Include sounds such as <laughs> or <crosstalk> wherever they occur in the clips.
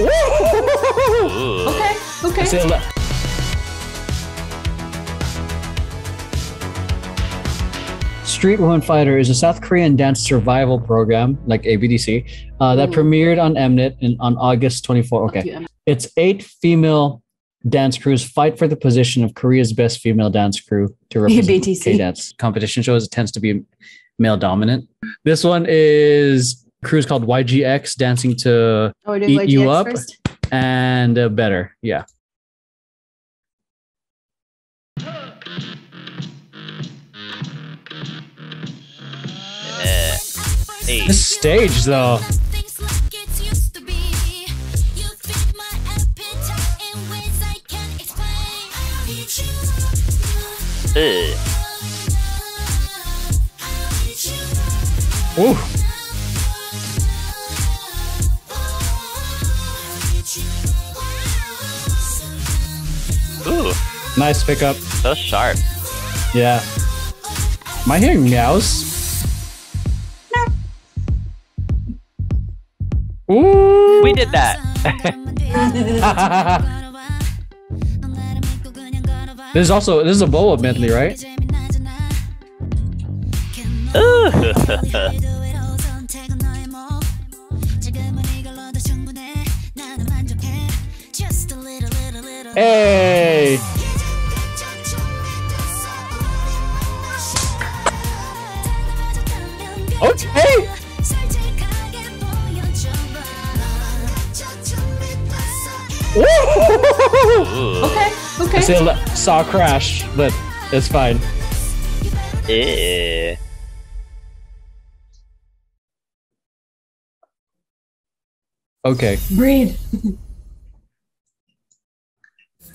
Ooh. Okay. Okay. Say le- Street Woman Fighter is a South Korean dance survival program, like ABDC, uh, that Ooh. premiered on Mnet in, on August 24. Okay. It's eight female dance crews fight for the position of Korea's best female dance crew to represent BTC. K-dance. Competition shows it tends to be male dominant. This one is crews called YGX dancing to Oh, we're doing Eat You Up? first? and uh, better. Yeah. Yeah. Hey. This stage though. Ugh. Ooh. Nice pickup. So sharp. Yeah. Am I hearing meows? Ooh. We did that. <laughs> This is also this is a BoA medley, right? Ooh. Hey. Okay. Woo! Ooh. Okay. I Okay. say saw crash, but it's fine. Eh. Okay. Breathe. <laughs>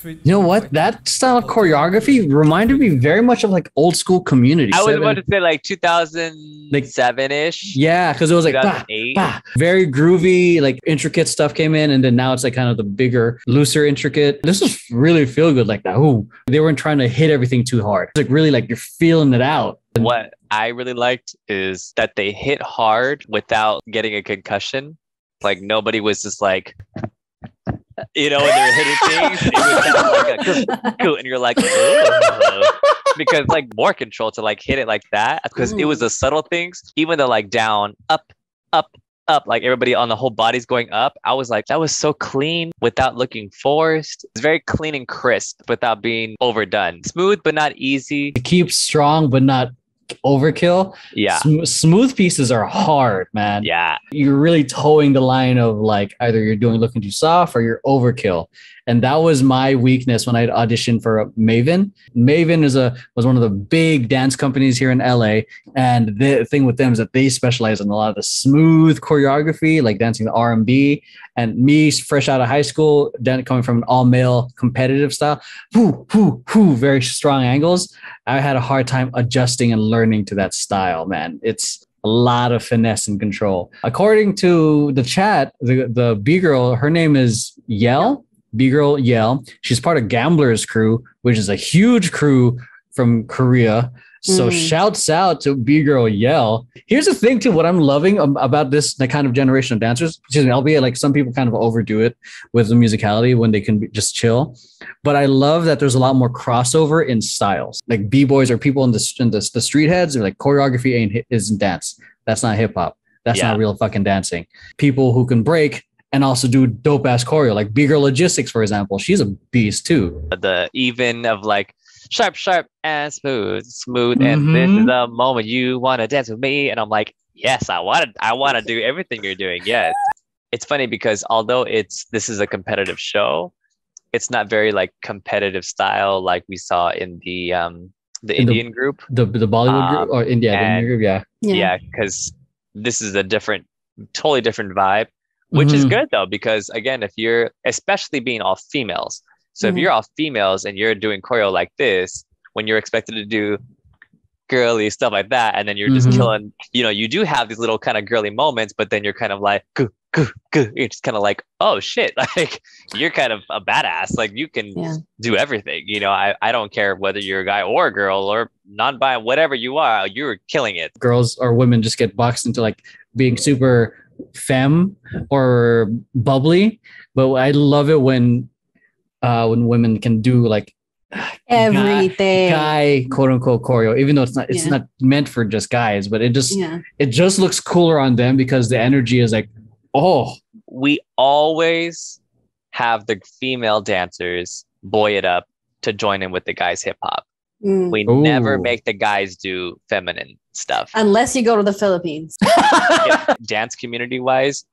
You know what? That style of choreography reminded me very much of like old school community. I was about to say like 2007 ish. yeah, because it was like bah, bah, very groovy, like intricate stuff came in, and then now it's like kind of the bigger, looser, intricate. This was really feel good like that. Ooh, they weren't trying to hit everything too hard. It's like really like you're feeling it out. What I really liked is that they hit hard without getting a concussion. Like nobody was just like, you know, when they're hitting things, it was like a coot, <laughs> coot, and you're like, "Ugh." because like more control to like hit it like that because it was the subtle things, even the like down, up, up, up, like everybody on the whole body's going up. I was like, that was so clean without looking forced. It's very clean and crisp without being overdone. Smooth but not easy. To keep strong but not overkill. Yeah. Sm- smooth pieces are hard, man. Yeah. you're really towing the line of like either you're doing looking too soft or you're overkill. And that was my weakness when I auditioned for uh, Maven. Maven is a was one of the big dance companies here in LA. And the thing with them is that they specialize in a lot of the smooth choreography, like dancing the R&B. And me, fresh out of high school, dan- coming from an all male competitive style, whoo, whoo, whoo, very strong angles. I had a hard time adjusting and learning to that style, man. It's a lot of finesse and control. According to the chat, the, the B girl, her name is Yell. B girl Yell. She's part of Gamblers crew, which is a huge crew from Korea. So Mm. shouts out to B girl Yell. Here's the thing too, what I'm loving about this the kind of generation of dancers, excuse me, albeit like some people kind of overdo it with the musicality when they can be, just chill. But I love that there's a lot more crossover in styles. Like b-boys are people in the in the, the street heads. They're like choreography ain't isn't dance. That's not hip hop. That's Yeah. not real fucking dancing. People who can break and also do dope ass choreo, like B girl Logistx, for example. She's a beast too. the even of like sharp, sharp and smooth, smooth, and this is Mhm. the moment you want to dance with me. And I'm like, yes, I want to, I want to do everything you're doing. Yes. It's funny because although it's this is a competitive show, it's not very like competitive style like we saw in the um the In the- Indian group. The the Bollywood Um, group or India, the Indian group, yeah. Yeah, because this is a different, totally different vibe, which is Mhm. good though, because again, if you're especially being all females, so if Mhm. you're all females and you're doing choreo like this, when you're expected to do girly stuff like that, and then you're just Mhm. killing, you know, you do have these little kind of girly moments, but then you're kind of like, goo, goo, goo. You're just kind of like, oh shit, <laughs> like you're kind of a badass. Like you can Yeah. do everything. You know, I, I don't care whether you're a guy or a girl or non-bi, whatever you are, you're killing it. girls or women just get boxed into like being super femme or bubbly, but I love it when uh when women can do like Everything. guy quote unquote choreo, even though it's not it's Yeah. not meant for just guys, but it just Yeah. it just looks cooler on them because the energy is like, oh we always have the female dancers boy it up to join in with the guys hip hop. Mm. We never make the guys do feminine stuff. Unless you go to the Philippines. <laughs> Dance community wise,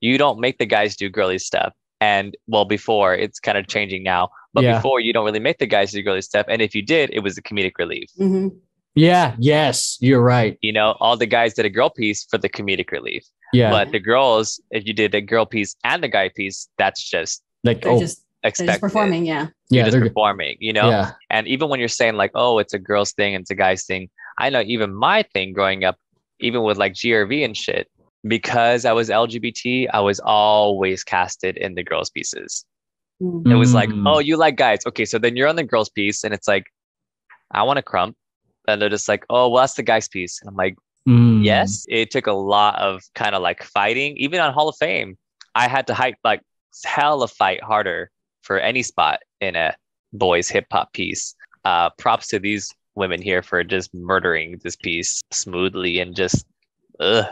you don't make the guys do girly stuff. And well, before it's kind of changing now, but Yeah. before you don't really make the guys do girly stuff. And if you did, it was a comedic relief. hmm yeah, yes, you're right. You know, all the guys did a girl piece for the comedic relief. Yeah. But the girls, if you did a girl piece and the guy piece, that's just like oh just they're expected. performing. Yeah. You're yeah, just they're performing, you know? yeah. And even when you're saying like, oh, it's a girl's thing and it's a guy's thing, I know even my thing growing up, even with like GRV and shit, because I was LGBT, I was always casted in the girls' pieces. Mm. It was like, Mm. oh, you like guys. Okay, so then you're on the girls' piece, and it's like, I want a krump. And they're just like, oh, well, that's the guy's piece. And I'm like, Mm. yes. It took a lot of kind of like fighting. Even on Hall of Fame, I had to hype like hella fight harder for any spot in a boys hip hop piece. Uh, props to these women here for just murdering this piece smoothly and just, ugh.